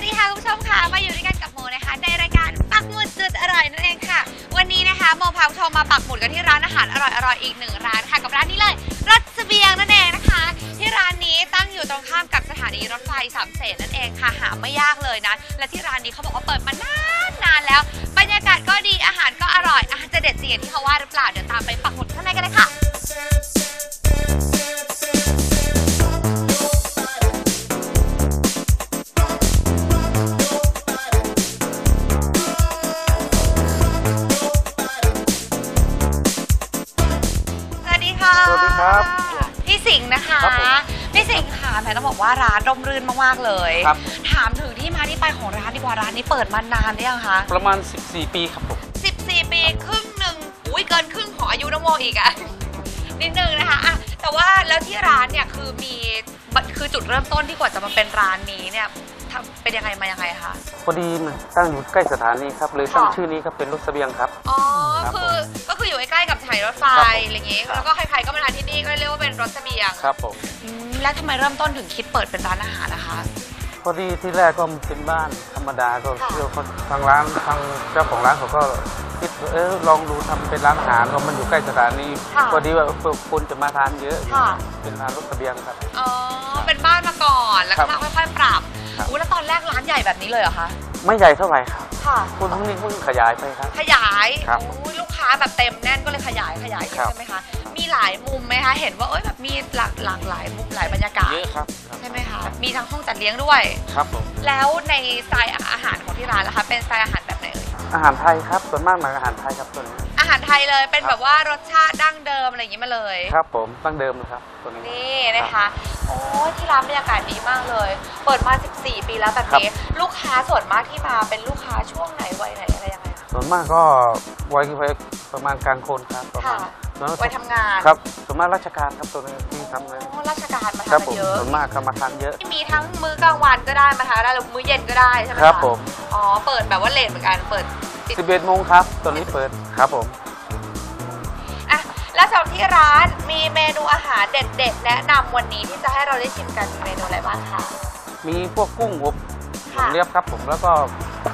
วัสดีค่ะคุณผู้ชมค่ะมาอยู่ด้วยกันกับโมนะคะ ในรายการปักหมุดจุดอร่อยนั่นเองค่ะ วันนี้นะคะโมพาคุณผู้ชมมาปักหมุดกันที่ร้านอาหารอร่อยๆอีกหนึ่งร้านค่ะ กับร้านนี้เลยรถเสบียงนั่นเองนะคะ ที่ร้านนี้ตั้งอยู่ตรงข้ามกับสถานีรถไฟสามเสนนั่นเองค่ะหาไม่ยากเลยนะและที่ร้านนี้เขาบอกว่าเปิดมานานนานๆแล้วบรรยากาศก็ดีอาหารก็อร่อยอาหารจะเด็ดจริงอย่างที่เขาว่าหรือเปล่าเดี๋ยวตามไปปักหมุดข้างในกันเลยค่ะ นะคะครับผม พี่สิงห์ค่ะแหมต้องบอกว่าร้านร่มรื่นมากๆเลย ครับ ถามถึงที่มาที่ไปของร้านดีกว่าร้านนี้เปิดมานานหรือยังคะประมาณ 14 ปีครับผม 14 ปีครึ่งหนึ่งอุ้ยเกินครึ่งของอายุน้องโมอีกอะ นิดนึงนะคะอะแต่ว่าแล้วที่ร้านเนี่ยคือมีคือจุดเริ่มต้นที่กว่าจะมาเป็นร้านนี้เนี่ยทำเป็นยังไงมายังไงคะ พอดีมันตั้งอยู่ใกล้สถานีครับเลยตั้งค่ะ ชื่อนี้ครับเป็นรถเสบียงครับ อ๋อ ครับคือก็คือ รถไฟครับผมอะไรอย่างงี้ ครับ แล้วก็ใครๆก็มาทานที่นี่ก็เรียกว่าเป็นรถเสบียงครับผม อืมแล้วทำไมเริ่มต้นถึงคิดเปิดเป็นร้านอาหารนะคะ พอดีที่แรกก็เป็นบ้านธรรมดาก็ค่ะเที่ยวเขาทางร้านทางเจ้าของร้านเขาก็คิดว่าเออลองดูทำเป็นร้านอาหารเพราะมันอยู่ใกล้สถานีค่ะพอดีว่าเพื่อคนจะมาทานเยอะ ค่ะ เป็นร้านรถเสบียงครับ อ๋อเป็นบ้านมาก่อนแล้วครัก็บค่อยๆปรับครับ อู้แล้วตอนแรกร้านใหญ่แบบนี้เลยเหรอคะไม่ใหญ่เท่าไหร่ครับค่ะ คุณพวกนี้เพิ่งขยายไปครับ ขยายครับโอ้ยลูก ค้าแบบเต็มแน่นก็เลยขยายขยายครับ ใช่ไหมคะ มีหลายมุมไหมคะ เห็นว่าเอ้ยแบบมีหลากหลากหลายมุมหลายบรรยากาศเยอะครับครับใช่ไหมคะ มีทั้งห้องจัดเลี้ยงด้วย ครับผมแล้วในสไตล์อาหารของที่ร้านล่ะคะ เป็นสไตล์อาหารแบบไหนเอ่ยอาหารไทยครับส่วนมากมาอาหารไทยครับตัวนี้ อาหารไทยเลย เป็นครับ แบบว่ารสชาติดั้งเดิมอะไรอย่างนี้มาเลย ครับผมตั้งเดิมเลยครับตัวนี้ นี่นะคะ โอ้ยที่ร้านบรรยากาศดีมากเลย เปิดมา 14 ปีแล้วแบบนี้ ลูกค้าส่วนมากที่มาเป็นลูกค้าช่วงไหนวัยไหนอะไรยังไงคะ ส่วนมากก็วัยวัยประมาณกลางคนครับประมาณค่ะส่วนมากวัยทำงานครับส่วนมากราชการครับตัวนี้ที่ทำเลยโอ้ราชการมาครัทานผกันมเยอะส่วนมากก็มาทานเยอะมีทั้งมื้อกลางวันก็ได้มาทานได้หรือมื้อเย็นก็ได้ใช่ไหมะครับผม อ๋อเปิดแบบว่าเลทเหมือนกันเปิดปิด11โมงครับตัวนี้เปิดครับผม อะแล้วสำหรับที่ร้านมีเมนูอาหารเด็ด ๆ แนะนำวันนี้ที่จะให้เราได้ชิมกันมีเมนูอะไรบ้างคะ มีพวกกุ้งอบค่ะเรียบครับผมแล้วก็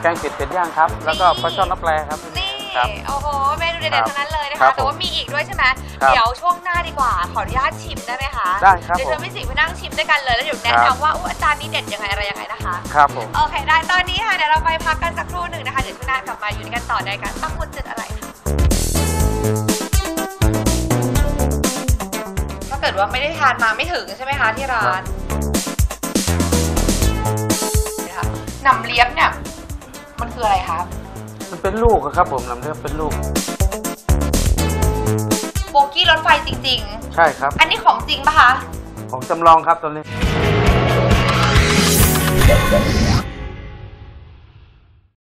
แกงเผ็ดเป็ดย่างครับ แล้วก็นี่ปลาช่อนน้ำแปลครับ นี่ครับโอ้โหเมนูเด็ครัดบๆทั้งนั้นเลยนะครัคะบแต่ว่ามีอีกด้วยใช่ไหมครับเดี๋ยวช่วงหน้าดีกว่าขออนุญาตชิมได้ไหมคะได้ครับเดี๋ยวผมเชิญพี่สิงห์ไปนั่งชิมด้วยกันเลยแล้วเดี๋ยวแนะครับ นำว่าอุ๊ยอาจารย์นี่เด็ดยังไงอะไรยังไงนะคะ ครับผม โอเค ได้ตอนนี้ค่ะ เดี๋ยวเราไปพักกันสักครู่หนึ่งนะคะ เดี๋ยวช่วงหน้ากลับมาอยู่ด้วยกันต่อในการปักหมุดจุดอะไรค่ะถ้าเกิดว่าไม่ได้ทานมาไม่ถึงใช่ไหมคะที่ร้านนะคะหนำเลี้ยบเนี่ย มันคืออะไรคะมันเป็นลูกอะครับผมลำเลียบเป็นลูก โบกี้รถไฟจริง ใช่ครับ ๆ อันนี้ของจริงปะคะ ของจำลองครับตัวนี้